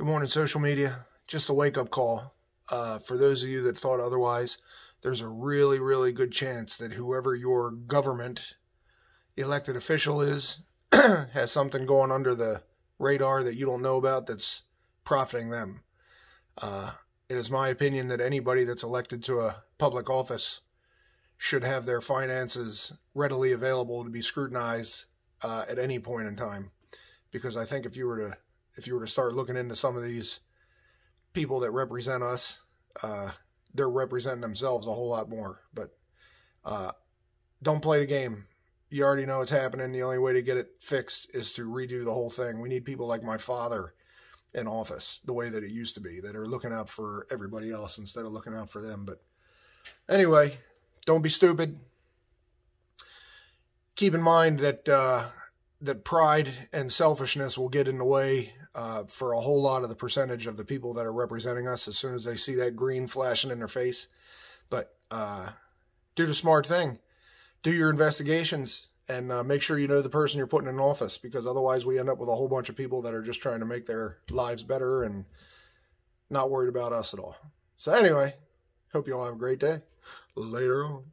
Good morning, social media. Just a wake up call. Uh, for those of you that thought otherwise, there's a really, really good chance that whoever your government elected official is has something going under the radar that you don't know about that's profiting them. Uh, it is my opinion that anybody that's elected to a public office should have their finances readily available to be scrutinized uh, at any point in time. Because I think if you were to if you were to start looking into some of these people that represent us, uh, they're representing themselves a whole lot more. But uh, don't play the game. You already know what's happening. The only way to get it fixed is to redo the whole thing. We need people like my father in office, the way that it used to be, that are looking out for everybody else instead of looking out for them. But anyway, don't be stupid. Keep in mind that uh, that pride and selfishness will get in the way uh, for a whole lot of the percentage of the people that are representing us as soon as they see that green flashing in their face. But uh, do the smart thing. Do your investigations and uh, make sure you know the person you're putting in office because otherwise we end up with a whole bunch of people that are just trying to make their lives better and not worried about us at all. So anyway, hope you all have a great day. Later on.